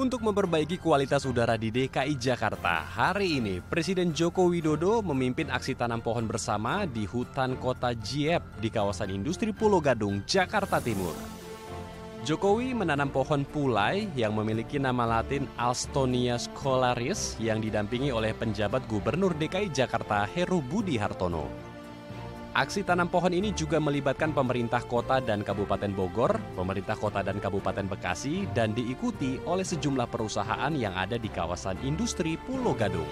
Untuk memperbaiki kualitas udara di DKI Jakarta, hari ini Presiden Joko Widodo memimpin aksi tanam pohon bersama di hutan kota Jiep di kawasan industri Pulau Gadung, Jakarta Timur. Jokowi menanam pohon pulai yang memiliki nama latin Alstonia scolaris yang didampingi oleh penjabat Gubernur DKI Jakarta Heru Budi Hartono. Aksi tanam pohon ini juga melibatkan pemerintah kota dan Kabupaten Bogor, pemerintah kota dan Kabupaten Bekasi, dan diikuti oleh sejumlah perusahaan yang ada di kawasan industri Pulau Gadung.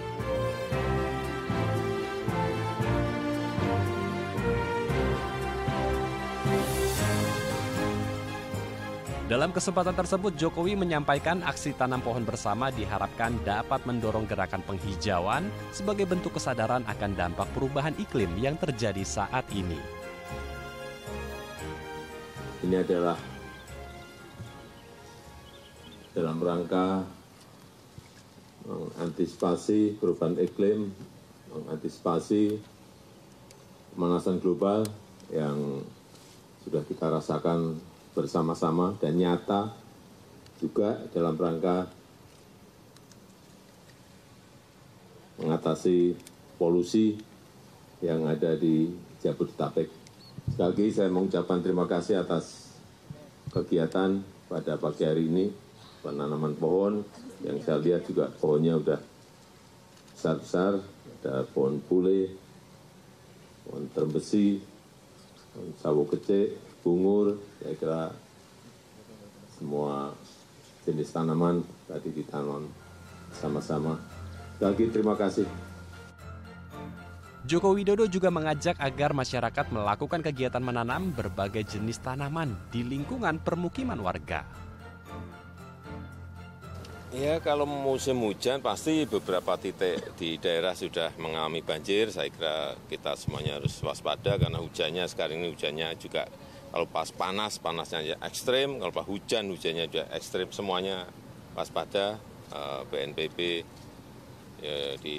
Dalam kesempatan tersebut, Jokowi menyampaikan aksi tanam pohon bersama diharapkan dapat mendorong gerakan penghijauan sebagai bentuk kesadaran akan dampak perubahan iklim yang terjadi saat ini. Ini adalah dalam rangka mengantisipasi perubahan iklim, mengantisipasi pemanasan global yang sudah kita rasakan bersama-sama dan nyata juga dalam rangka mengatasi polusi yang ada di Jabodetabek. Sekali lagi saya mengucapkan terima kasih atas kegiatan pada pagi hari ini, penanaman pohon, yang saya lihat juga pohonnya sudah besar-besar, ada pohon pule, pohon terembesi, pohon sawo kecil, bungur, saya kira semua jenis tanaman tadi ditanam sama-sama. Lagi terima kasih. Joko Widodo juga mengajak agar masyarakat melakukan kegiatan menanam berbagai jenis tanaman di lingkungan permukiman warga. Ya kalau musim hujan pasti beberapa titik di daerah sudah mengalami banjir. Saya kira kita semuanya harus waspada karena hujannya sekarang ini hujannya juga kalau pas panas, panasnya ya ekstrim. Kalau pas hujan, hujannya juga ekstrim. Semuanya waspada eh, BNPB ya, di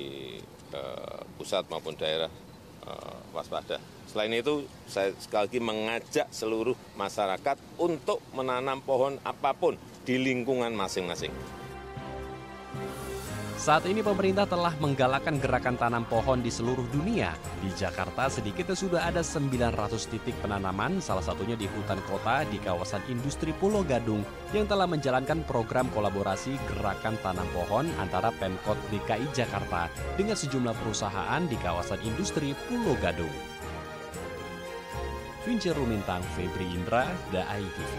eh, pusat maupun daerah eh, waspada. Selain itu, saya sekali lagi mengajak seluruh masyarakat untuk menanam pohon apa pun di lingkungan masing-masing. Saat ini pemerintah telah menggalakkan gerakan tanam pohon di seluruh dunia. Di Jakarta sedikitnya sudah ada 900 titik penanaman, salah satunya di hutan kota di kawasan industri Pulau Gadung yang telah menjalankan program kolaborasi gerakan tanam pohon antara Pemkot DKI Jakarta dengan sejumlah perusahaan di kawasan industri Pulau Gadung. Vincer Rumintang, Febri Indra, The TV.